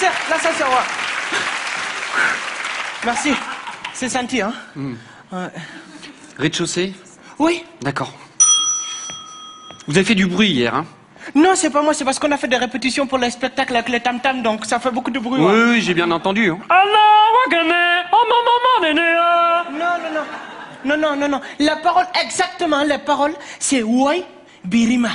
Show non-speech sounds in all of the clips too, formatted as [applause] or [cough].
l'ascenseur, l'ascenseur, ouais. Merci. C'est senti, hein Ouais. Rez-de-chaussée Oui D'accord. Vous avez fait du bruit hier, hein Non, c'est pas moi, c'est parce qu'on a fait des répétitions pour les spectacles avec les tam-tams, donc ça fait beaucoup de bruit. Oui, ouais. oui, j'ai bien entendu. hein. Non, non, non. Non, non, non, non. La parole, exactement, la parole, c'est Wai Birima.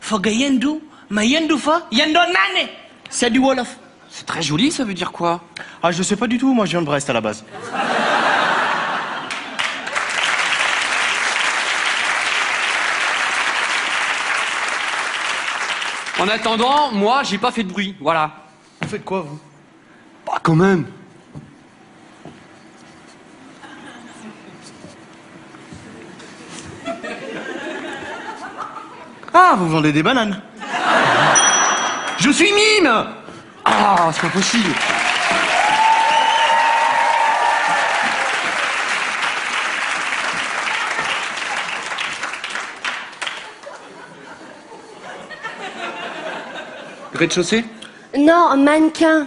Foga yendu, ma yendu fa, yendo nane. C'est du Wolof. C'est très joli, ça veut dire quoi? Ah, je sais pas du tout, moi je viens de Brest à la base. [laughs] En attendant, moi, j'ai pas fait de bruit. Voilà. Vous faites quoi, vous? Bah, quand même. Ah, vous vendez des bananes. Je suis mime Ah, c'est pas possible. Rez-de-chaussée? Non, mannequin.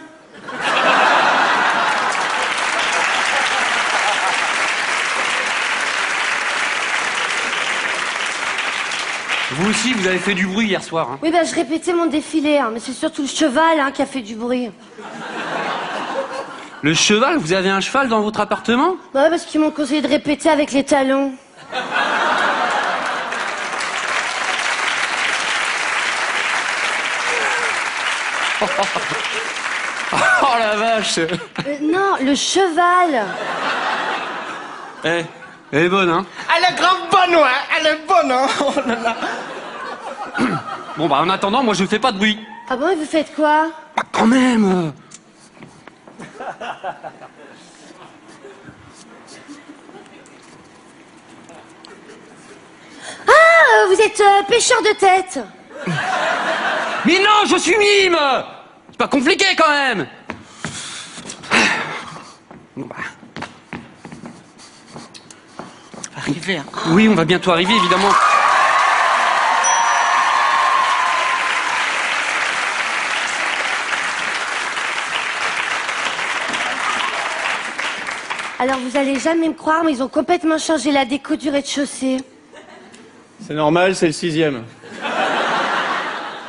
Vous aussi, vous avez fait du bruit hier soir. hein. Oui, ben je répétais mon défilé, hein, mais c'est surtout le cheval hein, qui a fait du bruit. Le cheval, vous avez un cheval dans votre appartement? Bah ouais, parce qu'ils m'ont conseillé de répéter avec les talons. [laughs] Oh la vache Euh, non, le cheval. Eh, elle est bonne, hein Elle est grave bonne, ouais. Elle est bonne, hein. Oh là là. Bon, bah, en attendant, moi, je fais pas de bruit. Ah bon, et vous faites quoi? Bah, quand même Ah, euh, vous êtes euh, pêcheur de tête. Mais non, je suis mime C'est pas compliqué, quand même Bon, bah, Arrivé, hein. Oui, on va bientôt arriver, évidemment. Alors vous allez jamais me croire, mais ils ont complètement changé la déco du rez-de-chaussée. C'est normal, c'est le sixième.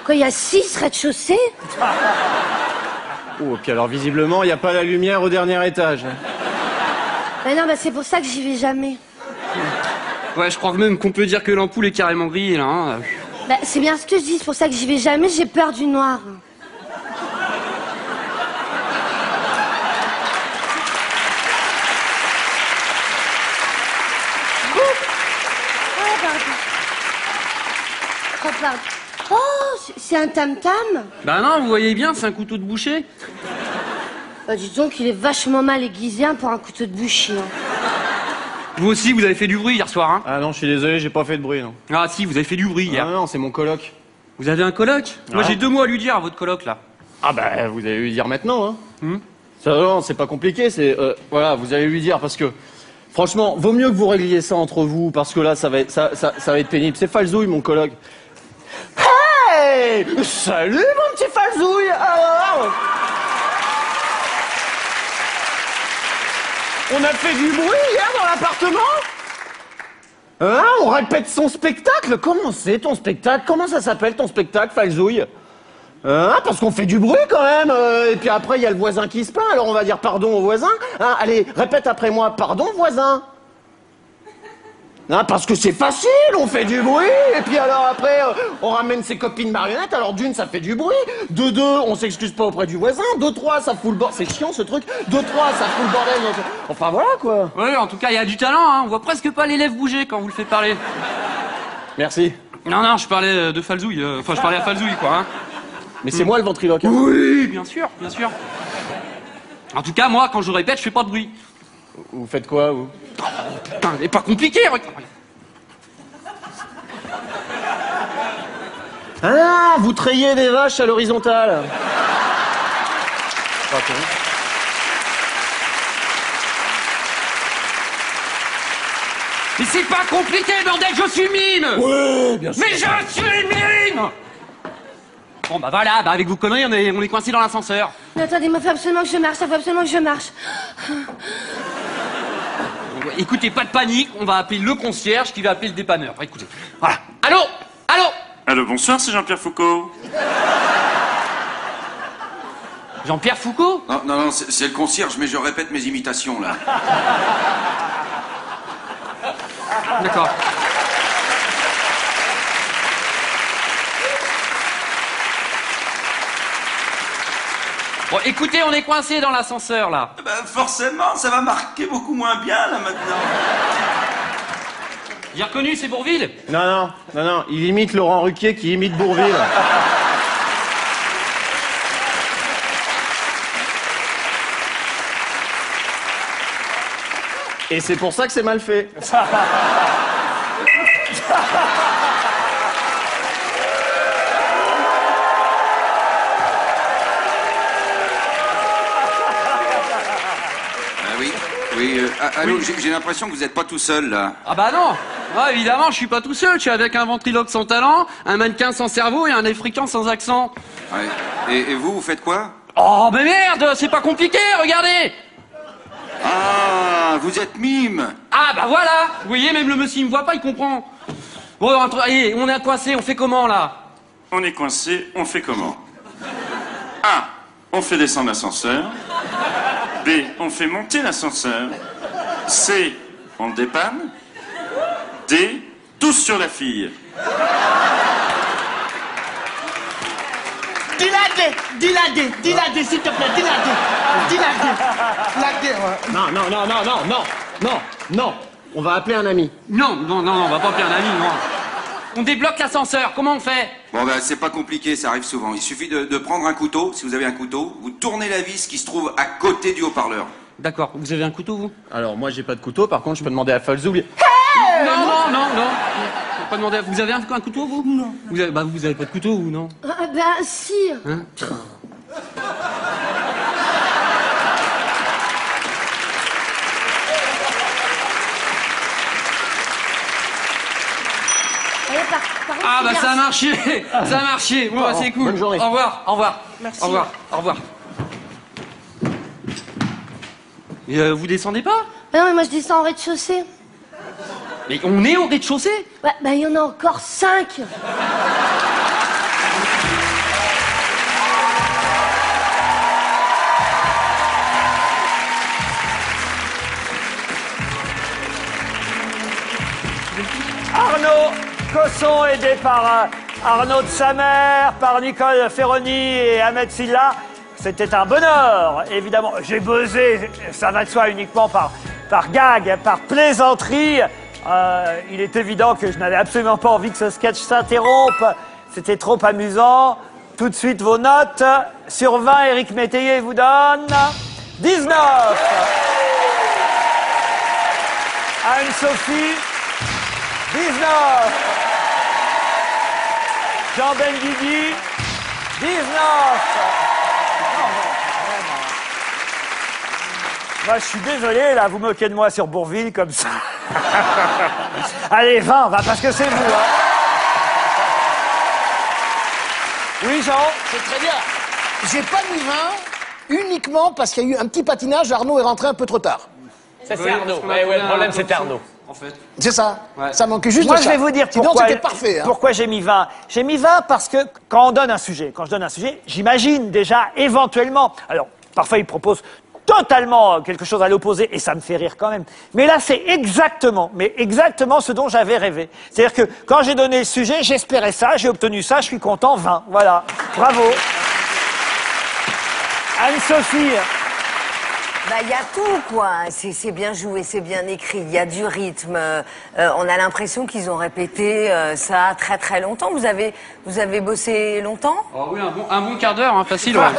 Quoi, il y a six rez-de-chaussée? Oh, et puis alors visiblement, il n'y a pas la lumière au dernier étage. Ben non, ben c'est pour ça que j'y vais jamais. Ouais, je crois même qu'on peut dire que l'ampoule est carrément grillée, là. hein. Ben, c'est bien ce que je dis, c'est pour ça que j'y vais jamais, j'ai peur du noir. Oh, pardon. Oh, pardon. Oh, c'est- un tam-tam Bah non, vous voyez bien, c'est un couteau de boucher. Bah, dis donc, il est vachement mal aiguisé hein, pour un couteau de boucher. hein. Vous aussi, vous avez fait du bruit hier soir, hein Ah non, je suis désolé, j'ai pas fait de bruit, non. Ah si, vous avez fait du bruit Ah hier. non, c'est mon coloc. Vous avez un coloc? Moi, Ouais. j'ai deux mots à lui dire à votre coloc, là. Ah bah, vous allez lui dire maintenant, hein. Hmm Ça, non, c'est pas compliqué, c'est... euh, voilà, vous allez lui dire, parce que... Franchement, vaut mieux que vous régliez ça entre vous, parce que là, ça va être, ça, ça, ça va être pénible. C'est Falzouille, mon coloc. Salut, mon petit Falzouille Alors On a fait du bruit hier dans l'appartement. Hein On répète son spectacle. Comment c'est ton spectacle? Comment ça s'appelle ton spectacle, Falzouille Hein Parce qu'on fait du bruit quand même. Euh, Et puis après, il y a le voisin qui se plaint, alors on va dire pardon au voisin. Hein Allez, répète après moi, pardon voisin Hein, parce que c'est facile, on fait du bruit, et puis alors après, euh, on ramène ses copines marionnettes, alors d'une, ça fait du bruit, de deux, on s'excuse pas auprès du voisin, de trois, ça fout le bordel, c'est chiant ce truc, de trois, ça fout le bordel, donc- enfin voilà quoi. Ouais, en tout cas, il y a du talent, hein. On voit presque pas les lèvres bouger quand vous le faites parler. Merci. Non, non, je parlais euh, de Falzouille. euh, Enfin, je parlais à Falzouille, quoi, hein. Mais c'est moi le ventriloque. hein. Oui, bien sûr, bien sûr. En tout cas, moi, quand je répète, je fais pas de bruit. Vous faites quoi, vous Putain, c'est pas compliqué, regarde. Ah, vous trayez des vaches à l'horizontale. Pas con. Mais c'est pas compliqué, bordel, je suis mime Ouais, bien sûr. Mais je suis mime Bon, bah voilà, bah avec vos conneries, on est, on est coincés dans l'ascenseur. Mais attendez, il faut absolument que je marche, il faut absolument que je marche. Écoutez, pas de panique, on va appeler le concierge qui va appeler le dépanneur. Écoutez, voilà. Allô? Allô? Allô, bonsoir, c'est Jean-Pierre Foucault. Jean-Pierre Foucault? Non, non, non, c'est c'est le concierge, mais je répète mes imitations, là. D'accord. Bon, écoutez, on est coincés dans l'ascenseur, là. Ben, forcément, ça va marquer beaucoup moins bien, là, maintenant. J'ai reconnu, c'est Bourville? Non, non, non, non, il imite Laurent Ruquier qui imite Bourville. Et c'est pour ça que c'est mal fait. [laughs] allô, j'ai j'ai l'impression que vous n'êtes pas tout seul, là. Ah bah non Ah, évidemment, je suis pas tout seul, je suis avec un ventriloque sans talent, un mannequin sans cerveau et un africain sans accent. Ouais. Et, et vous, vous faites quoi? Oh, mais merde, c'est pas compliqué, regardez Ah, vous êtes mime Ah bah voilà Vous voyez, même le monsieur il me voit pas, il comprend. Bon, allez, on est coincé, on fait comment là? On est coincé, on fait comment? A. On fait descendre l'ascenseur. B. On fait monter l'ascenseur. C. On dépanne. D. Tous sur la fille. Dis-la D, dis-la D, dis-la D, s'il te plaît, dis-la D. Dis-la D. La D, ouais. Non, non, non, non, non, non, non, non. On va appeler un ami. Non, non, non, non, on va pas appeler un ami, non. On débloque l'ascenseur, comment on fait? Bon, ben, c'est pas compliqué, ça arrive souvent. Il suffit de, de prendre un couteau, si vous avez un couteau, vous tournez la vis qui se trouve à côté du haut-parleur. D'accord, vous avez un couteau, vous? Alors, moi, j'ai pas de couteau, par contre, je peux demander à Falzoul. Non, non, non, non. Faut Pas demander à- Vous avez un, un couteau, vous? Non. Vous avez, bah, vous avez pas de couteau, vous, non? Ah, ben si. Hein? Ah bah ça a marché Ça a marché Bon, bah, c'est cool. bonne journée. Au revoir, au revoir. Merci. Au revoir, au revoir. Et, euh, vous descendez pas? Bah non, mais moi je descends au rez-de-chaussée. Mais on est au rez-de-chaussée? Ouais, bah il y en a encore cinq. Arnaud Cosson aidé par euh, Arnaud de sa mère, par Nicole Ferroni et Ahmed Silla. C'était un bonheur, évidemment. J'ai buzzé, ça va de soi uniquement par, par gag, par plaisanterie. Euh, il est évident que je n'avais absolument pas envie que ce sketch s'interrompe. C'était trop amusant. Tout de suite vos notes. Sur 20, Eric Métayer vous donne 19. Anne-Sophie 19. Jean Benguigui, 19. Moi, je suis désolé, là, vous moquez de moi sur Bourville comme ça. [laughs] Allez, 20, va, parce que c'est vous. hein. Oui, Jean C'est très bien. J'ai pas mis 20 uniquement parce qu'il y a eu un petit patinage. Arnaud est rentré un peu trop tard. Ça c'est Arnaud. Ouais, ouais, le problème c'était Arnaud. En fait. C'est ça. Ouais. Ça manquait juste Moi, de je ça. vais vous dire Sinon, pourquoi. c'était parfait. hein. Pourquoi j'ai mis 20 J'ai mis 20 parce que quand on donne un sujet, quand je donne un sujet, j'imagine déjà éventuellement. Alors, parfois, il propose totalement euh, quelque chose à l'opposé et ça me fait rire quand même. Mais là, c'est exactement, mais exactement ce dont j'avais rêvé. C'est-à-dire que quand j'ai donné le sujet, j'espérais ça, j'ai obtenu ça, je suis content, 20. Voilà. Bravo. Anne-Sophie. Bah, il y a tout, quoi. C'est bien joué, c'est bien écrit, il y a du rythme. Euh, on a l'impression qu'ils ont répété euh, ça très très longtemps. Vous avez, vous avez bossé longtemps? Oh oui, un bon, un bon quart d'heure, hein, facile. Ouais. [laughs]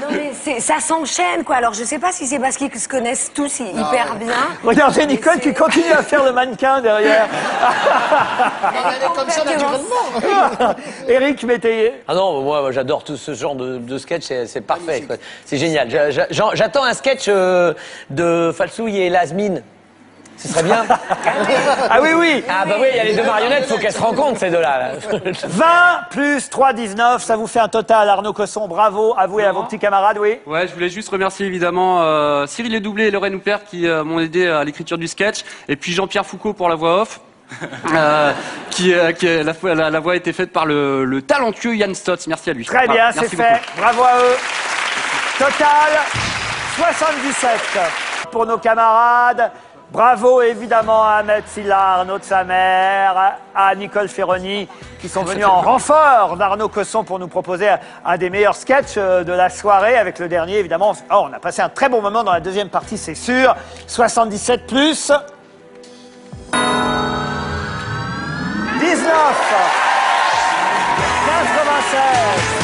Non, mais ça s'enchaîne, quoi. Alors, je sais pas si c'est parce qu'ils se connaissent tous hy- hyper bien. Regardez Nicole qui continue à faire le mannequin derrière. [laughs] On comme ça naturellement. [laughs] Eric Métayer. Ah non, moi, moi, j'adore tout ce genre de, de sketch, c'est parfait. C'est génial. J'attends un sketch euh, de Falsouille et Lasmine. Ce serait bien. [laughs] Ah oui, oui Ah bah oui, il y a les deux marionnettes, faut qu'elles se rencontrent ces deux-là. [laughs] là. 20 plus 3, 19, ça vous fait un total, Arnaud Cosson, bravo à vous et à vos petits camarades, oui Ouais, je voulais juste remercier évidemment euh, Cyril et Doublé et Lorraine Houpert qui euh, m'ont aidé à l'écriture du sketch, et puis Jean-Pierre Foucault pour la voix off. [laughs] Euh, qui, euh, qui la, la, la voix a été faite par le, le talentueux Yann Stotz. Merci à lui. Très bien, c'est fait. beaucoup. Bravo à eux. Total 77 pour nos camarades. Bravo évidemment à Ahmed Silla, Arnaud de sa mère, à Nicole Ferroni qui sont venus en renfort d'Arnaud Cosson pour nous proposer un- un des meilleurs sketchs euh, de la soirée avec le dernier évidemment. Oh, on a passé un très bon moment dans la deuxième partie, c'est sûr. 77 plus 19 96